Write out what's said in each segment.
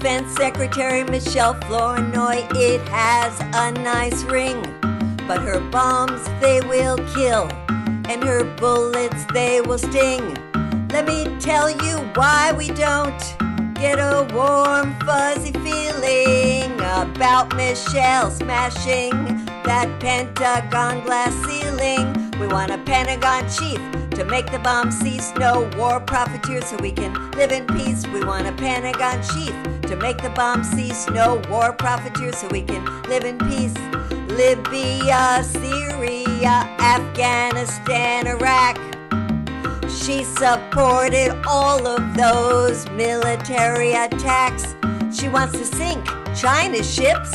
Defense Secretary Michele Flournoy, it has a nice ring. But her bombs, they will kill, and her bullets, they will sting. Let me tell you why we don't get a warm, fuzzy feeling about Michele smashing that Pentagon glass ceiling. We want a Pentagon chief to make the bomb cease. No war profiteers so we can live in peace. We want a Pentagon chief to make the bomb cease. No war profiteers so we can live in peace. Libya, Syria, Afghanistan, Iraq. She supported all of those military attacks. She wants to sink China's ships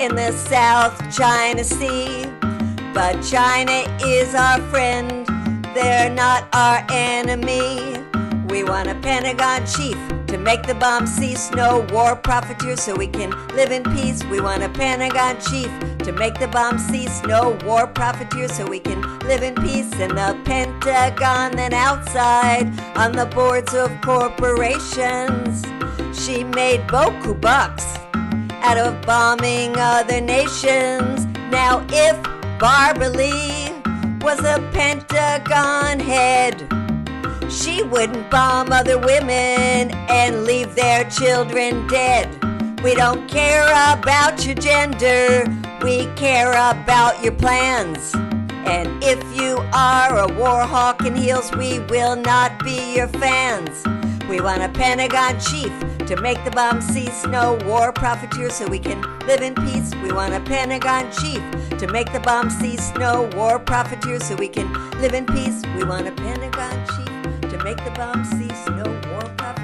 in the South China Sea. But China is our friend, they're not our enemy. We want a Pentagon chief to make the bomb cease. No war profiteers so we can live in peace. We want a Pentagon chief to make the bomb cease. No war profiteers so we can live in peace. In the Pentagon, then outside on the boards of corporations. She made boku bucks out of bombing other nations. Now, if Barbara Lee was a Pentagon head, she wouldn't bomb other women and leave their children dead. We don't care about your gender, we care about your plans. And if you are a war hawk in heels, we will not be your fans. We want a Pentagon chief to make the bomb cease. No war profiteers so we can live in peace. We want a Pentagon chief to make the bomb cease. No war profiteers so we can live in peace. We want a Pentagon chief to make the bomb cease. No war can